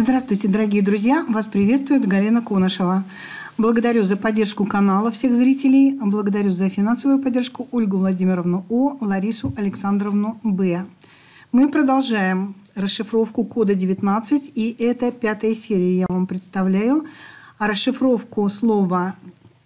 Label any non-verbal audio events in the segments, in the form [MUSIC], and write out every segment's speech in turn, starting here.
Здравствуйте, дорогие друзья! Вас приветствует Галина Конышева. Благодарю за поддержку канала всех зрителей. Благодарю за финансовую поддержку Ольгу Владимировну О, Ларису Александровну Б. Мы продолжаем расшифровку кода 19, и это пятая серия я вам представляю. А расшифровку слова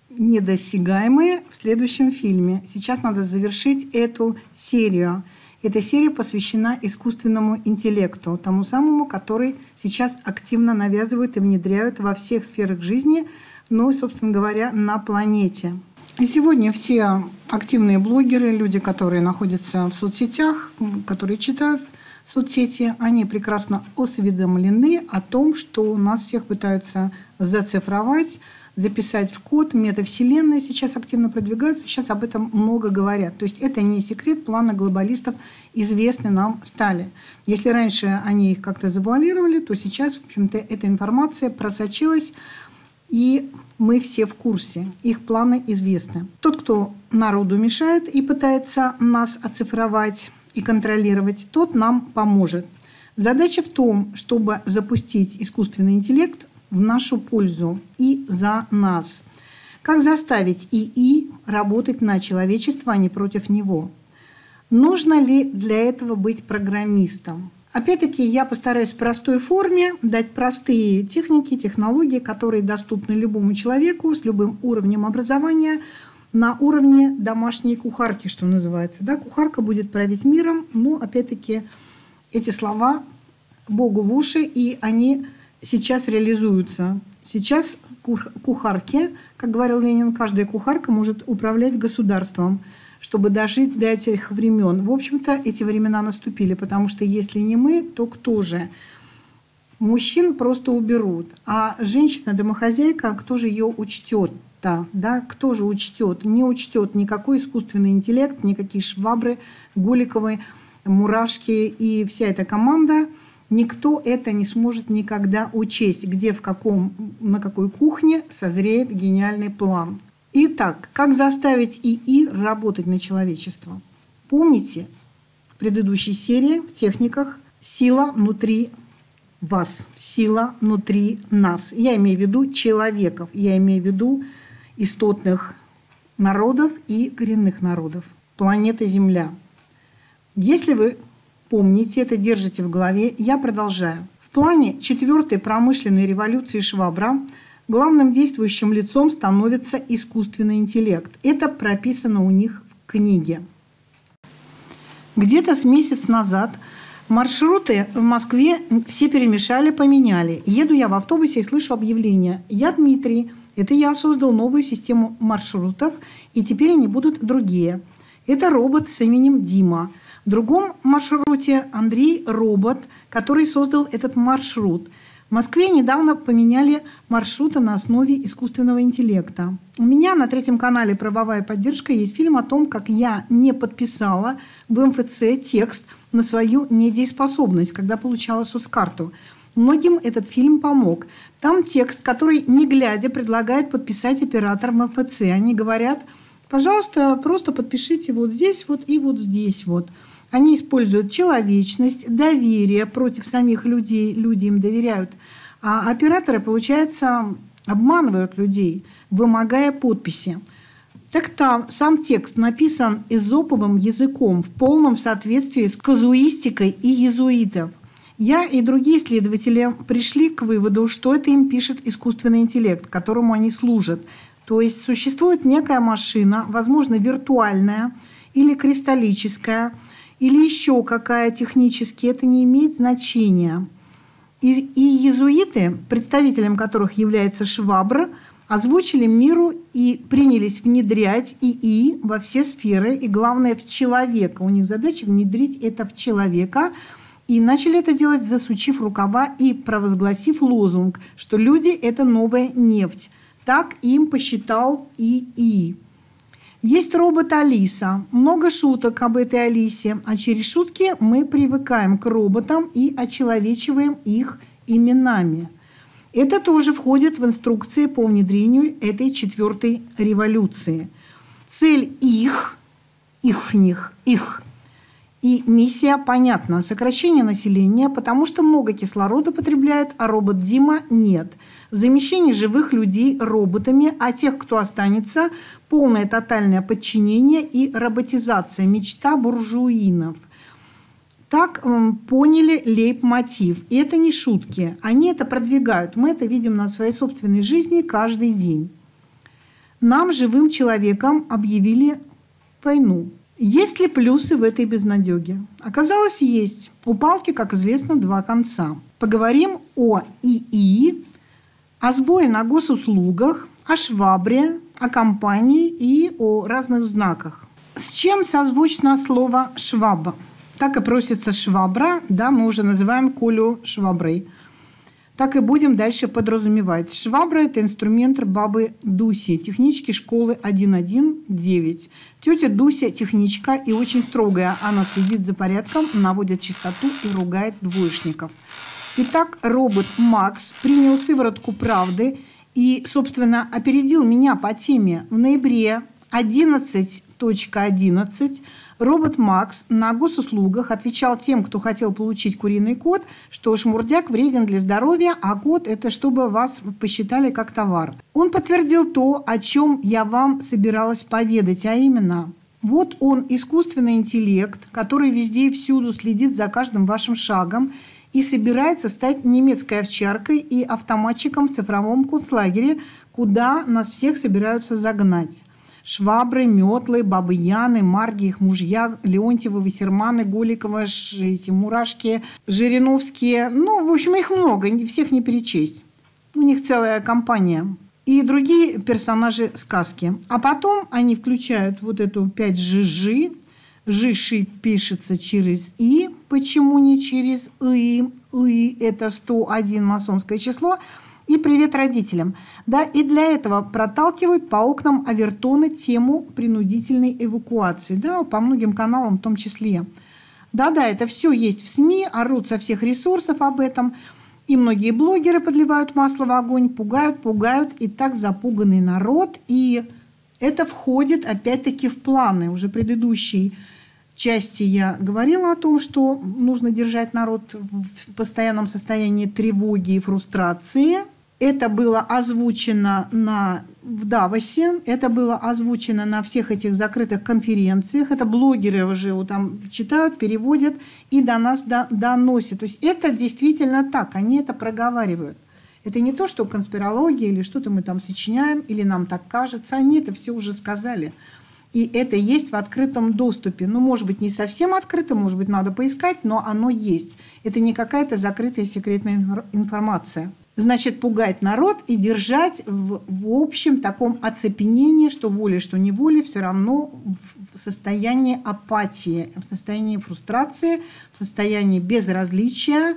«недосягаемое» в следующем фильме. Сейчас надо завершить эту серию – эта серия посвящена искусственному интеллекту, тому самому, который сейчас активно навязывают и внедряют во всех сферах жизни, но, собственно говоря, на планете. И сегодня все активные блогеры, люди, которые находятся в соцсетях, которые читают соцсети, они прекрасно осведомлены о том, что нас всех пытаются зацифровать, записать в код. Метавселенная сейчас активно продвигаются, сейчас об этом много говорят. То есть это не секрет, планы глобалистов известны нам стали. Если раньше они их как-то завуалировали, то сейчас, в общем-то, эта информация просочилась, и мы все в курсе. Их планы известны. Тот, кто народу мешает и пытается нас оцифровать и контролировать, тот нам поможет. Задача в том, чтобы запустить искусственный интеллект в нашу пользу и за нас. Как заставить ИИ работать на человечество, а не против него? Нужно ли для этого быть программистом? Опять-таки, я постараюсь в простой форме дать простые техники, технологии, которые доступны любому человеку с любым уровнем образования на уровне домашней кухарки, что называется. Да, кухарка будет править миром, но опять-таки эти слова Богу в уши, и они сейчас реализуются. Сейчас кухарки, как говорил Ленин, каждая кухарка может управлять государством, чтобы дожить до этих времен. В общем-то, эти времена наступили, потому что если не мы, то кто же? Мужчин просто уберут, а женщина-домохозяйка, кто же ее учтет? -то, да, кто же учтет? Не учтет никакой искусственный интеллект, никакие швабры, Голиковы, Мурашки и вся эта команда – никто это не сможет никогда учесть, где, в каком, на какой кухне созреет гениальный план. Итак, как заставить ИИ работать на человечество? Помните, в предыдущей серии в техниках сила внутри вас, сила внутри нас. Я имею в виду человеков, я имею в виду истотных народов и коренных народов, планеты Земля. Если вы Помните это, держите в голове. Я продолжаю. В плане четвертой промышленной революции Швабра главным действующим лицом становится искусственный интеллект. Это прописано у них в книге. Где-то с месяц назад маршруты в Москве все перемешали, поменяли. Еду я в автобусе и слышу объявление. Я Дмитрий. Это я создал новую систему маршрутов, и теперь они будут другие. Это робот с именем Дима – в другом маршруте Андрей Робот, который создал этот маршрут. В Москве недавно поменяли маршруты на основе искусственного интеллекта. У меня на третьем канале «Правовая поддержка» есть фильм о том, как я не подписала в МФЦ текст на свою недееспособность, когда получала соцкарту. Многим этот фильм помог. Там текст, который, не глядя, предлагает подписать оператор МФЦ. Они говорят, пожалуйста, просто подпишите вот здесь вот и вот здесь вот. Они используют человечность, доверие против самих людей, люди им доверяют. А операторы, получается, обманывают людей, вымогая подписи. Так там сам текст написан эзоповым языком в полном соответствии с казуистикой и езуитов. Я и другие исследователи пришли к выводу, что это им пишет искусственный интеллект, которому они служат. То есть существует некая машина, возможно, виртуальная или кристаллическая – или еще какая технически, это не имеет значения. И, и иезуиты, представителем которых является Швабр, озвучили миру и принялись внедрять ИИ во все сферы, и главное, в человека. У них задача внедрить это в человека, и начали это делать, засучив рукава и провозгласив лозунг, что люди – это новая нефть. Так им посчитал ИИ. Есть робот Алиса. Много шуток об этой Алисе. А через шутки мы привыкаем к роботам и очеловечиваем их именами. Это тоже входит в инструкции по внедрению этой четвертой революции. Цель их, их них, их, И миссия понятна – сокращение населения, потому что много кислорода потребляют, а робот Дима нет. Замещение живых людей роботами, а тех, кто останется, полное тотальное подчинение и роботизация – мечта буржуинов – так поняли лейб-мотив. И это не шутки. Они это продвигают. Мы это видим на своей собственной жизни каждый день. Нам, живым человеком, объявили войну. Есть ли плюсы в этой безнадеге? Оказалось, есть. У палки, как известно, два конца. Поговорим о ИИ, о сбое на госуслугах, о швабре, о компании и о разных знаках. С чем созвучно слово «шваба»? Так и просится швабра, да, мы уже называем Колю шваброй. Так и будем дальше подразумевать. Швабра – это инструмент бабы Дуси, технички школы 119. Тетя Дуся – техничка и очень строгая. Она следит за порядком, наводит чистоту и ругает двоечников. Итак, робот Макс принял сыворотку правды и, собственно, опередил меня по теме в ноябре 11.11 .11 Робот Макс на госуслугах отвечал тем, кто хотел получить куриный код, что шмурдяк вреден для здоровья, а код – это чтобы вас посчитали как товар. Он подтвердил то, о чем я вам собиралась поведать, а именно вот он, искусственный интеллект, который везде и всюду следит за каждым вашим шагом и собирается стать немецкой овчаркой и автоматчиком в цифровом концлагере, куда нас всех собираются загнать. Швабры, метлы, бабы Яны, Марги, их мужья, Леонтьевы, Вассерманы, Голикова, эти Мурашки, Жириновские. Ну, в общем, их много, всех не перечесть. У них целая компания. И другие персонажи сказки. А потом они включают вот эту 5 жижи. Жиши пишется через «и». Почему не через «и»? «И» – это 101 масонское число – и привет родителям. Да, и для этого проталкивают по окнам Авертона тему принудительной эвакуации, да, по многим каналам в том числе. Да-да, это все есть в СМИ, орут со всех ресурсов об этом. И многие блогеры подливают масло в огонь, пугают, пугают. И так запуганный народ. И это входит опять-таки в планы уже предыдущей части я говорила о том, что нужно держать народ в постоянном состоянии тревоги и фрустрации. Это было озвучено на, в Давосе, это было озвучено на всех этих закрытых конференциях. Это блогеры уже вот там читают, переводят и до нас до, доносят. То есть это действительно так, они это проговаривают. Это не то, что конспирология или что-то мы там сочиняем, или нам так кажется. Они это все уже сказали. И это есть в открытом доступе. Ну, может быть, не совсем открыто, может быть, надо поискать, но оно есть. Это не какая-то закрытая секретная информация. Значит, пугать народ и держать в, в общем таком оцепенении, что волей, что неволей, все равно в состоянии апатии, в состоянии фрустрации, в состоянии безразличия,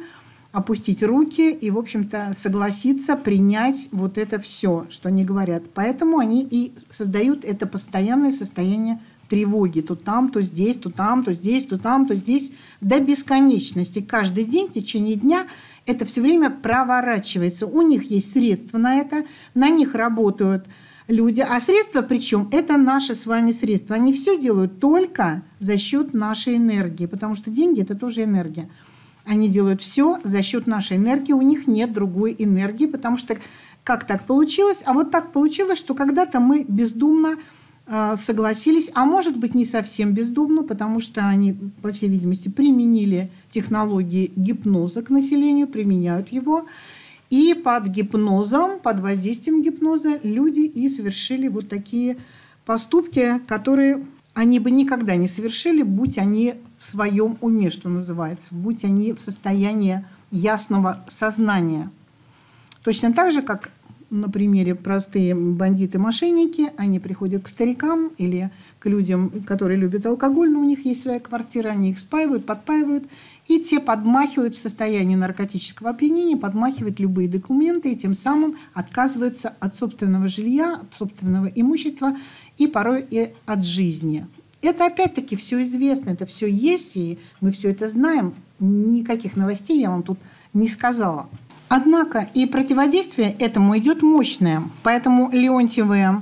опустить руки и, в общем-то, согласиться принять вот это все, что они говорят. Поэтому они и создают это постоянное состояние тревоги. То там, то здесь, то там, то здесь, то там, то здесь. До бесконечности. Каждый день в течение дня это все время проворачивается. У них есть средства на это, на них работают люди. А средства, причем, это наши с вами средства. Они все делают только за счет нашей энергии, потому что деньги – это тоже энергия. Они делают все за счет нашей энергии, у них нет другой энергии, потому что как так получилось? А вот так получилось, что когда-то мы бездумно э, согласились, а может быть не совсем бездумно, потому что они, по всей видимости, применили технологии гипноза к населению, применяют его. И под гипнозом, под воздействием гипноза люди и совершили вот такие поступки, которые они бы никогда не совершили, будь они в своем уме, что называется, будь они в состоянии ясного сознания. Точно так же, как на примере простые бандиты-мошенники, они приходят к старикам или к людям, которые любят алкоголь, но у них есть своя квартира, они их спаивают, подпаивают, и те подмахивают в состоянии наркотического опьянения, подмахивают любые документы и тем самым отказываются от собственного жилья, от собственного имущества и порой и от жизни. Это опять-таки все известно, это все есть, и мы все это знаем. Никаких новостей я вам тут не сказала. Однако и противодействие этому идет мощное. Поэтому Леонтьевые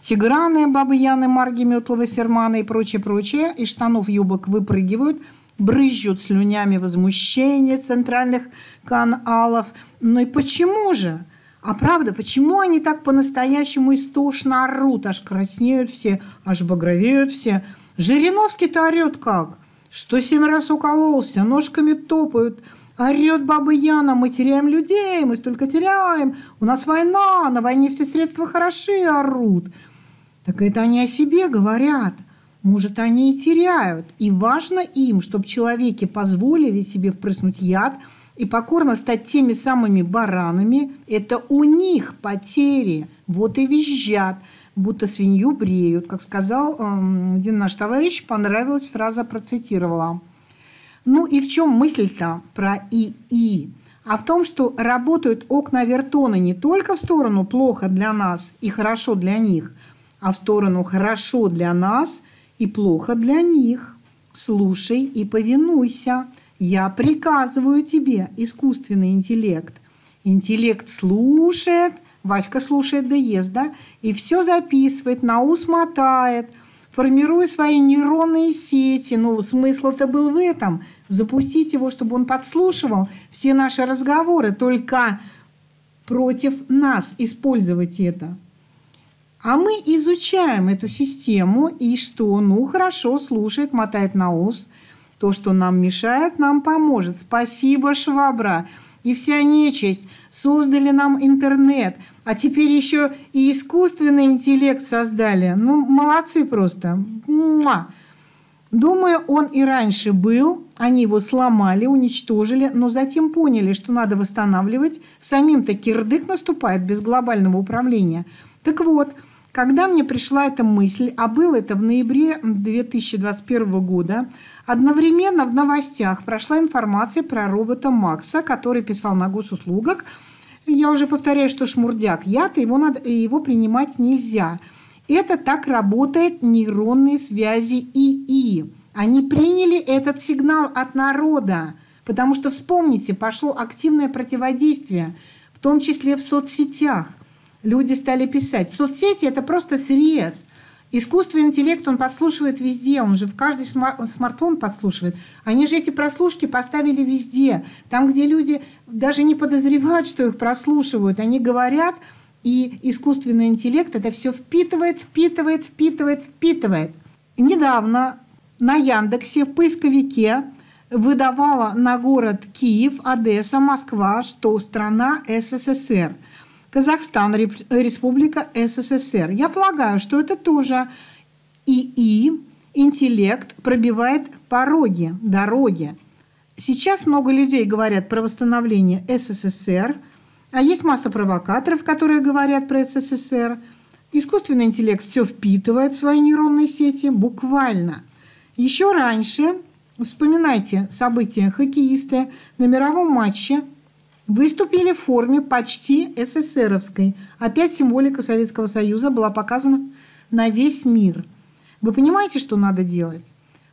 Тиграны, Бабы Яны, Марги, Метловы, Серманы и прочее-прочее из штанов юбок выпрыгивают брызжут слюнями возмущения центральных каналов. Ну и почему же? А правда, почему они так по-настоящему истошно орут, аж краснеют все, аж багровеют все? Жириновский-то орет как? Что семь раз укололся, ножками топают, орет баба Яна, мы теряем людей, мы столько теряем, у нас война, на войне все средства хороши, орут. Так это они о себе говорят. Может, они и теряют. И важно им, чтобы человеки позволили себе впрыснуть яд – и покорно стать теми самыми баранами, это у них потери. Вот и визжат, будто свинью бреют. Как сказал э, один наш товарищ, понравилась фраза, процитировала. Ну и в чем мысль-то про ИИ? А в том, что работают окна Вертона не только в сторону плохо для нас и хорошо для них, а в сторону хорошо для нас и плохо для них. Слушай и повинуйся – я приказываю тебе, искусственный интеллект. Интеллект слушает, Васька слушает да ест, да, и все записывает, на ус мотает, формируя свои нейронные сети. Ну, смысл-то был в этом. Запустить его, чтобы он подслушивал все наши разговоры, только против нас использовать это. А мы изучаем эту систему, и что? Ну, хорошо, слушает, мотает на ус – то, что нам мешает, нам поможет. Спасибо, швабра. И вся нечисть создали нам интернет. А теперь еще и искусственный интеллект создали. Ну, молодцы просто. Муа. Думаю, он и раньше был, они его сломали, уничтожили, но затем поняли, что надо восстанавливать. Самим-то кирдык наступает без глобального управления. Так вот, когда мне пришла эта мысль, а было это в ноябре 2021 года, Одновременно в новостях прошла информация про робота Макса, который писал на госуслугах. Я уже повторяю, что шмурдяк яд, его, надо, его принимать нельзя. Это так работает нейронные связи ИИ. Они приняли этот сигнал от народа, потому что, вспомните, пошло активное противодействие, в том числе в соцсетях. Люди стали писать. Соцсети – это просто срез – Искусственный интеллект, он подслушивает везде, он же в каждый смартфон подслушивает. Они же эти прослушки поставили везде, там, где люди даже не подозревают, что их прослушивают. Они говорят, и искусственный интеллект это все впитывает, впитывает, впитывает, впитывает. Недавно на Яндексе в поисковике выдавала на город Киев, Одесса, Москва, что страна СССР – Казахстан, Республика СССР. Я полагаю, что это тоже ИИ, интеллект пробивает пороги, дороги. Сейчас много людей говорят про восстановление СССР, а есть масса провокаторов, которые говорят про СССР. Искусственный интеллект все впитывает в свои нейронные сети буквально. Еще раньше, вспоминайте события хоккеисты на мировом матче выступили в форме почти СССРовской. Опять символика Советского Союза была показана на весь мир. Вы понимаете, что надо делать?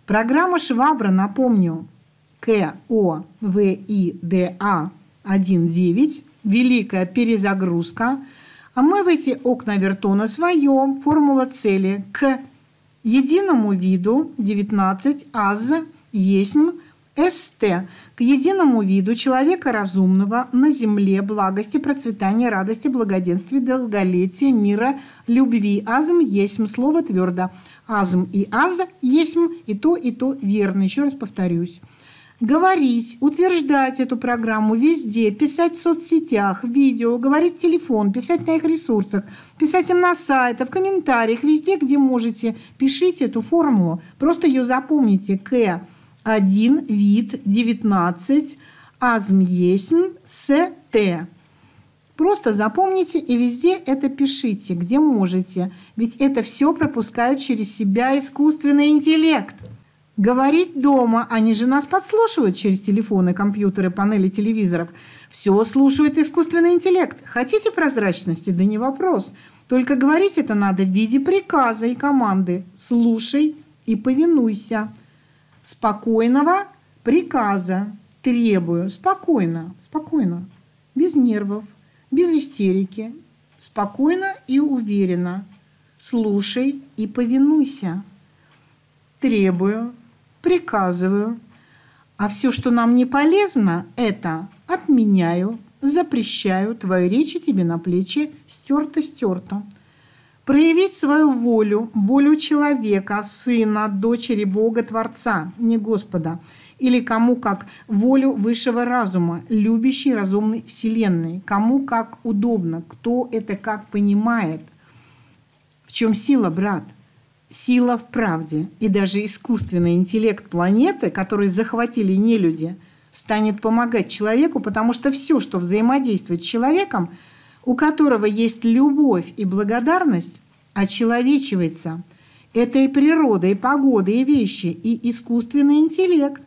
Программа Швабра, напомню, КОВИДА 1.9, великая перезагрузка, а мы в эти окна Вертона свое, формула цели к единому виду 19 АЗ есмь СТ к единому виду человека разумного на земле благости, процветания, радости, благоденствия, долголетия, мира, любви. Азм есть слово твердо. Азм и аз есть и то, и то верно. Еще раз повторюсь. Говорить, утверждать эту программу везде, писать в соцсетях, видео, говорить в телефон, писать на их ресурсах, писать им на сайтах, в комментариях, везде, где можете. Пишите эту формулу, просто ее запомните. К один вид 19 азм есмь с т. Просто запомните и везде это пишите, где можете. Ведь это все пропускает через себя искусственный интеллект. Говорить дома, они же нас подслушивают через телефоны, компьютеры, панели телевизоров. Все слушает искусственный интеллект. Хотите прозрачности? Да не вопрос. Только говорить это надо в виде приказа и команды. Слушай и повинуйся спокойного приказа. Требую спокойно, спокойно, без нервов, без истерики, спокойно и уверенно. Слушай и повинуйся. Требую, приказываю, А все, что нам не полезно, это отменяю, запрещаю, твою речь тебе на плечи стерто-стерто. Проявить свою волю, волю человека, сына, дочери Бога, Творца, не Господа, или кому как волю высшего разума, любящей разумной вселенной, кому как удобно, кто это как понимает. В чем сила, брат? Сила в правде. И даже искусственный интеллект планеты, который захватили нелюди, станет помогать человеку, потому что все, что взаимодействует с человеком – у которого есть любовь и благодарность, очеловечивается. Это и природа, и погода, и вещи, и искусственный интеллект.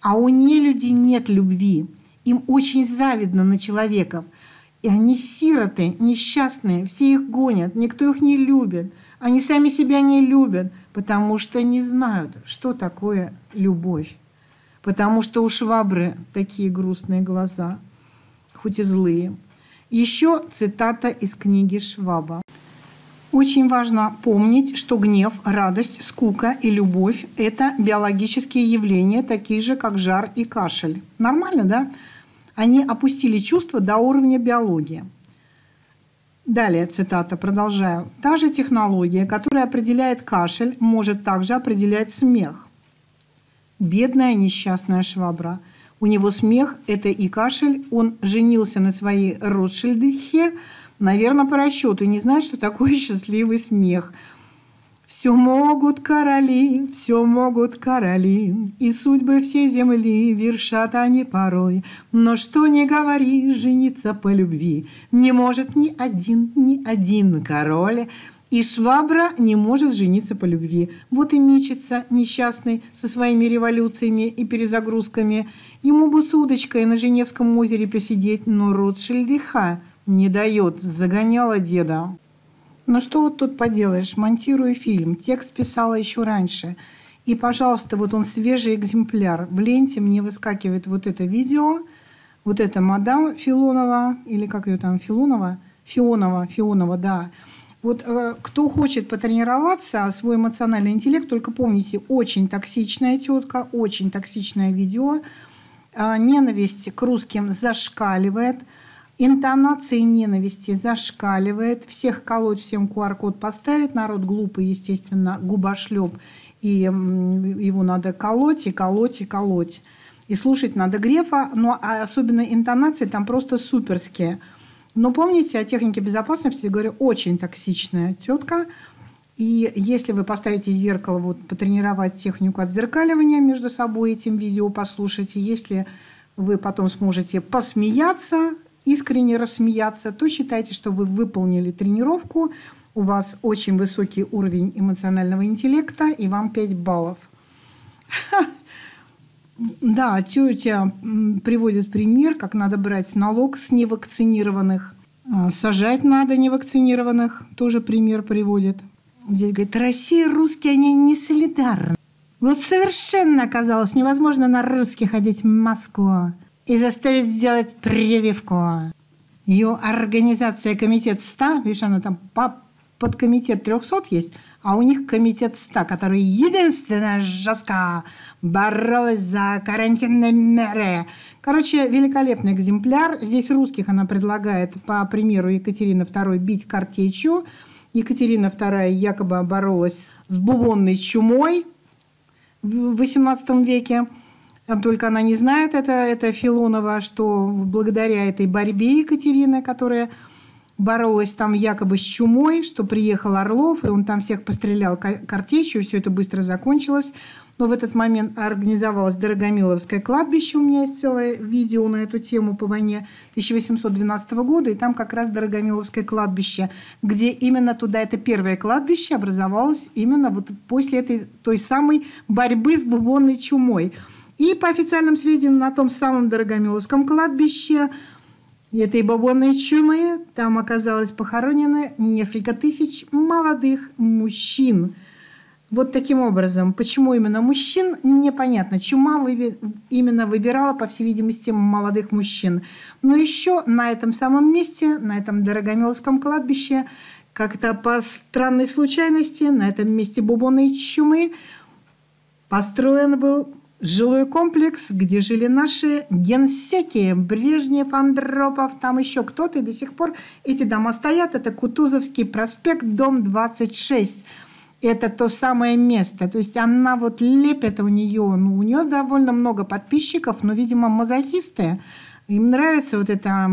А у нелюди нет любви. Им очень завидно на человеков. И они сироты, несчастные, все их гонят, никто их не любит. Они сами себя не любят, потому что не знают, что такое любовь. Потому что у швабры такие грустные глаза, хоть и злые. Еще цитата из книги Шваба. Очень важно помнить, что гнев, радость, скука и любовь – это биологические явления, такие же, как жар и кашель. Нормально, да? Они опустили чувства до уровня биологии. Далее цитата, продолжаю. Та же технология, которая определяет кашель, может также определять смех. Бедная несчастная швабра – у него смех – это и кашель. Он женился на своей Ротшильдихе, наверное, по расчету, не знает, что такое счастливый смех. Все могут короли, все могут короли, И судьбы всей земли вершат они порой. Но что не говори, жениться по любви Не может ни один, ни один король. И швабра не может жениться по любви. Вот и мечется несчастный со своими революциями и перезагрузками – Ему бы с удочкой на Женевском озере посидеть, но Ротшильдиха не дает, загоняла деда. Ну что вот тут поделаешь, монтирую фильм, текст писала еще раньше. И, пожалуйста, вот он свежий экземпляр. В ленте мне выскакивает вот это видео, вот это мадам Филонова, или как ее там, Филонова? Фионова, Фионова, да. Вот э, кто хочет потренироваться, свой эмоциональный интеллект, только помните, очень токсичная тетка, очень токсичное видео – а, ненависть к русским зашкаливает, интонации ненависти зашкаливает, всех колоть, всем QR-код поставить, народ глупый, естественно, губошлеп, и его надо колоть и колоть и колоть. И слушать надо Грефа, но а особенно интонации там просто суперские. Но помните о технике безопасности, говорю, очень токсичная тетка, и если вы поставите зеркало, вот потренировать технику отзеркаливания между собой этим видео послушайте, если вы потом сможете посмеяться, искренне рассмеяться, то считайте, что вы выполнили тренировку, у вас очень высокий уровень эмоционального интеллекта, и вам 5 баллов. [LAUGHS] Да, тетя приводит пример, как надо брать налог с невакцинированных. А, сажать надо невакцинированных, тоже пример приводит. Здесь говорит, Россия русские, они не солидарны. Вот совершенно оказалось невозможно на русских ходить в Москву и заставить сделать прививку. Ее организация комитет 100, видишь, она там по подкомитет 300 есть, а у них комитет 100, который единственно жестко боролась за карантинные меры. Короче, великолепный экземпляр. Здесь русских она предлагает, по примеру Екатерины II, бить картечью – Екатерина II якобы боролась с бубонной чумой в XVIII веке. Только она не знает это, это Филонова, что благодаря этой борьбе Екатерины, которая боролась там якобы с чумой, что приехал Орлов, и он там всех пострелял картечью, все это быстро закончилось. Но в этот момент организовалось Дорогомиловское кладбище. У меня есть целое видео на эту тему по войне 1812 года. И там как раз Дорогомиловское кладбище, где именно туда, это первое кладбище, образовалось именно вот после этой той самой борьбы с бубонной чумой. И по официальным сведениям на том самом Дорогомиловском кладбище этой бубонной чумы там оказалось похоронено несколько тысяч молодых мужчин – вот таким образом, почему именно мужчин, непонятно. Чума именно выбирала, по всей видимости, молодых мужчин. Но еще на этом самом месте, на этом Дорогомиловском кладбище, как-то по странной случайности, на этом месте бубонной чумы построен был жилой комплекс, где жили наши генсеки, Брежнев, Андропов, там еще кто-то, и до сих пор эти дома стоят. Это Кутузовский проспект, дом 26. Это то самое место. То есть она вот лепит у нее, ну, у нее довольно много подписчиков, но, видимо, мазохисты. Им нравится вот эта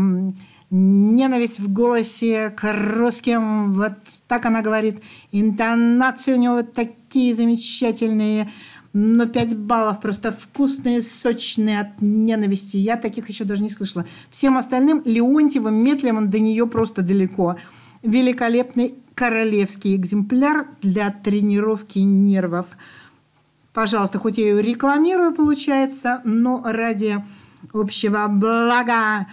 ненависть в голосе к русским, вот так она говорит. Интонации у него вот такие замечательные – но 5 баллов просто вкусные, сочные от ненависти. Я таких еще даже не слышала. Всем остальным Леонтьевым, Метлевым до нее просто далеко. Великолепный королевский экземпляр для тренировки нервов. Пожалуйста, хоть я ее рекламирую, получается, но ради общего блага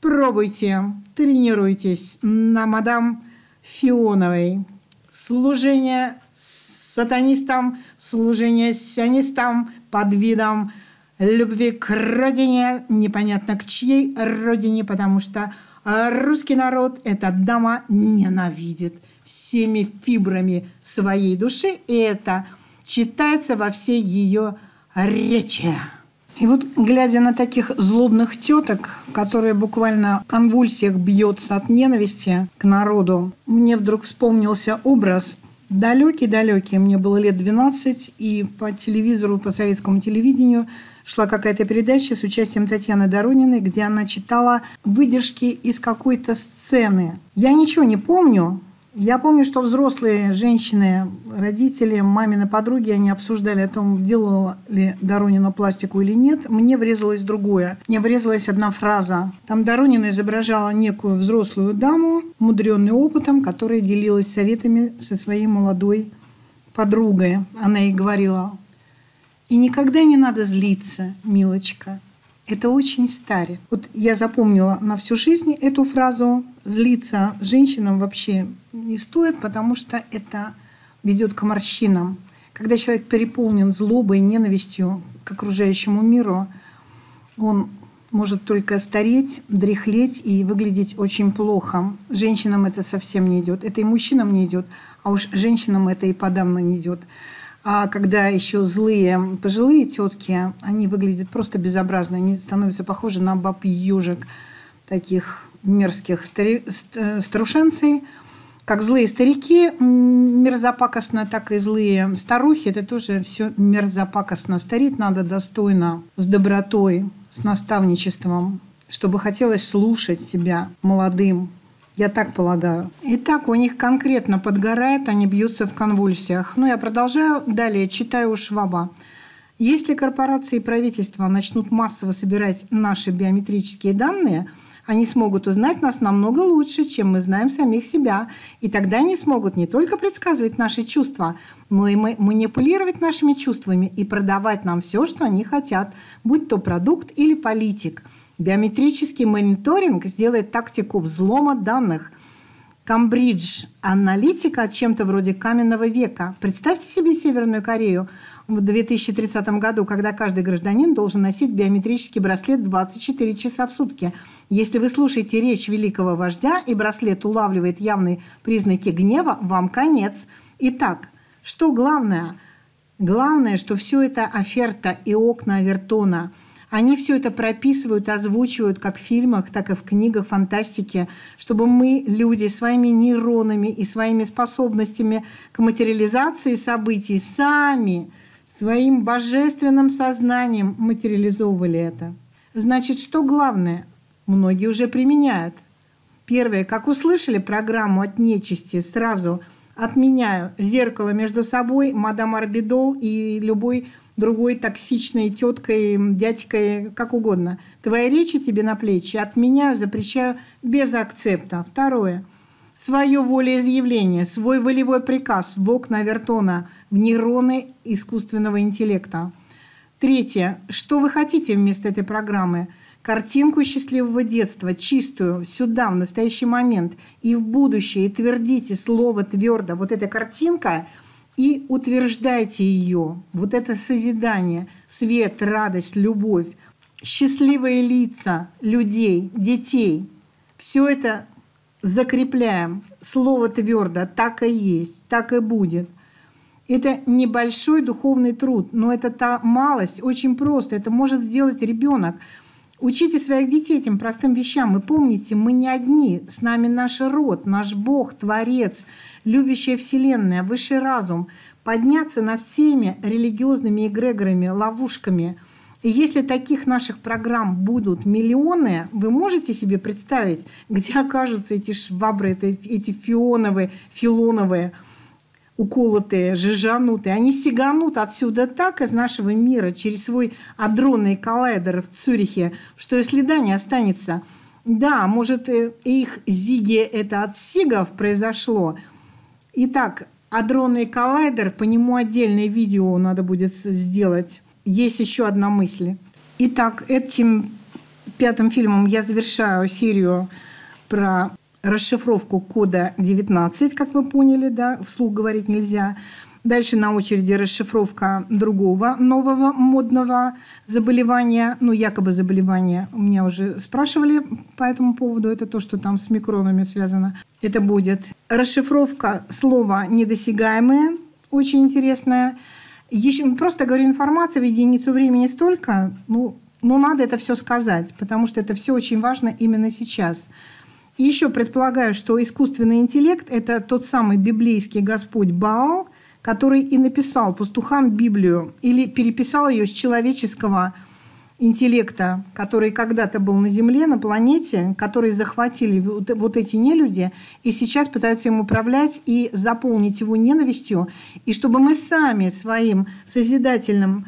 пробуйте, тренируйтесь на мадам Фионовой. Служение сатанистам, служение сионистам под видом любви к родине, непонятно к чьей родине, потому что русский народ эта дама ненавидит всеми фибрами своей души, и это читается во всей ее речи. И вот, глядя на таких злобных теток, которые буквально в конвульсиях бьется от ненависти к народу, мне вдруг вспомнился образ далекий-далекий, мне было лет 12, и по телевизору, по советскому телевидению шла какая-то передача с участием Татьяны Дорониной, где она читала выдержки из какой-то сцены. Я ничего не помню, я помню, что взрослые женщины, родители, мамины подруги, они обсуждали о том, делала ли Доронина пластику или нет. Мне врезалось другое. Мне врезалась одна фраза. Там Доронина изображала некую взрослую даму, мудренную опытом, которая делилась советами со своей молодой подругой. Она ей говорила, и никогда не надо злиться, милочка. Это очень старит. Вот я запомнила на всю жизнь эту фразу. Злиться женщинам вообще не стоит, потому что это ведет к морщинам. Когда человек переполнен злобой, ненавистью к окружающему миру, он может только стареть, дряхлеть и выглядеть очень плохо. Женщинам это совсем не идет. Это и мужчинам не идет, а уж женщинам это и подавно не идет. А когда еще злые пожилые тетки, они выглядят просто безобразно. Они становятся похожи на баб южек таких мерзких стари... старушенцей. Как злые старики мерзопакостно, так и злые старухи. Это тоже все мерзопакостно. Стареть надо достойно, с добротой, с наставничеством, чтобы хотелось слушать себя молодым, я так полагаю. Итак, у них конкретно подгорает, они бьются в конвульсиях. Ну, я продолжаю. Далее читаю у Шваба. Если корпорации и правительства начнут массово собирать наши биометрические данные, они смогут узнать нас намного лучше, чем мы знаем самих себя. И тогда они смогут не только предсказывать наши чувства, но и манипулировать нашими чувствами и продавать нам все, что они хотят, будь то продукт или политик – Биометрический мониторинг сделает тактику взлома данных. Камбридж аналитика чем-то вроде каменного века. Представьте себе Северную Корею в 2030 году, когда каждый гражданин должен носить биометрический браслет 24 часа в сутки. Если вы слушаете речь великого вождя и браслет улавливает явные признаки гнева, вам конец. Итак, что главное? Главное, что все это оферта и окна Авертона – они все это прописывают, озвучивают как в фильмах, так и в книгах фантастики, чтобы мы, люди, своими нейронами и своими способностями к материализации событий сами своим божественным сознанием материализовывали это. Значит, что главное? Многие уже применяют. Первое, как услышали программу от нечисти, сразу отменяю зеркало между собой, мадам Арбидол и любой другой токсичной теткой, дядькой, как угодно. Твои речи тебе на плечи отменяю, запрещаю без акцепта. Второе. Свое волеизъявление, свой волевой приказ в окна Вертона, в нейроны искусственного интеллекта. Третье. Что вы хотите вместо этой программы? Картинку счастливого детства, чистую, сюда, в настоящий момент и в будущее, и твердите слово твердо. Вот эта картинка – и утверждайте ее. Вот это созидание, свет, радость, любовь, счастливые лица людей, детей. Все это закрепляем. Слово твердо, так и есть, так и будет. Это небольшой духовный труд, но это та малость, очень просто. Это может сделать ребенок. Учите своих детей этим простым вещам. И помните, мы не одни. С нами наш род, наш Бог, Творец, любящая Вселенная, высший разум. Подняться над всеми религиозными эгрегорами, ловушками. И если таких наших программ будут миллионы, вы можете себе представить, где окажутся эти швабры, эти фионовые, филоновые – уколотые, жижанутые, они сиганут отсюда так из нашего мира через свой адронный коллайдер в Цюрихе, что и следа не останется. Да, может, э, их зиги это от сигов произошло. Итак, адронный коллайдер, по нему отдельное видео надо будет сделать. Есть еще одна мысль. Итак, этим пятым фильмом я завершаю серию про расшифровку кода 19, как вы поняли, да, вслух говорить нельзя. Дальше на очереди расшифровка другого нового модного заболевания, ну, якобы заболевания. У меня уже спрашивали по этому поводу, это то, что там с микронами связано. Это будет расшифровка слова «недосягаемые», очень интересная. Еще, просто говорю, информация в единицу времени столько, ну, ну, надо это все сказать, потому что это все очень важно именно сейчас – и еще предполагаю, что искусственный интеллект – это тот самый библейский Господь Баал, который и написал пастухам Библию или переписал ее с человеческого интеллекта, который когда-то был на Земле, на планете, который захватили вот, вот эти нелюди, и сейчас пытаются им управлять и заполнить его ненавистью, и чтобы мы сами своим созидательным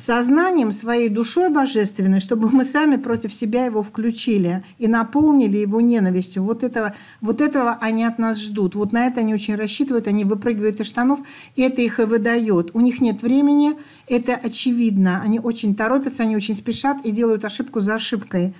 сознанием, своей душой божественной, чтобы мы сами против себя его включили и наполнили его ненавистью. Вот этого, вот этого они от нас ждут. Вот на это они очень рассчитывают, они выпрыгивают из штанов, и это их и выдает. У них нет времени, это очевидно. Они очень торопятся, они очень спешат и делают ошибку за ошибкой.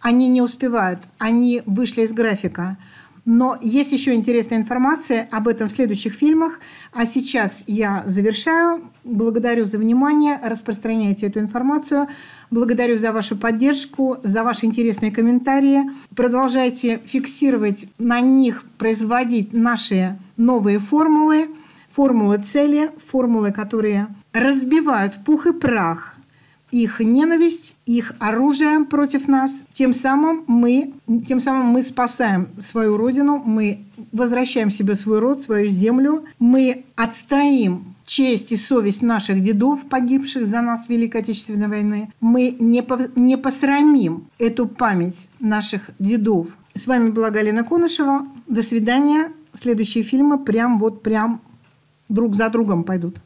Они не успевают, они вышли из графика. Но есть еще интересная информация об этом в следующих фильмах. А сейчас я завершаю. Благодарю за внимание. Распространяйте эту информацию. Благодарю за вашу поддержку, за ваши интересные комментарии. Продолжайте фиксировать на них, производить наши новые формулы, формулы цели, формулы, которые разбивают пух и прах их ненависть, их оружие против нас. Тем самым мы, тем самым мы спасаем свою родину, мы возвращаем себе свой род, свою землю, мы отстоим честь и совесть наших дедов, погибших за нас в Великой Отечественной войны. Мы не, по, не посрамим эту память наших дедов. С вами была Галина Конышева. До свидания. Следующие фильмы прям вот прям друг за другом пойдут.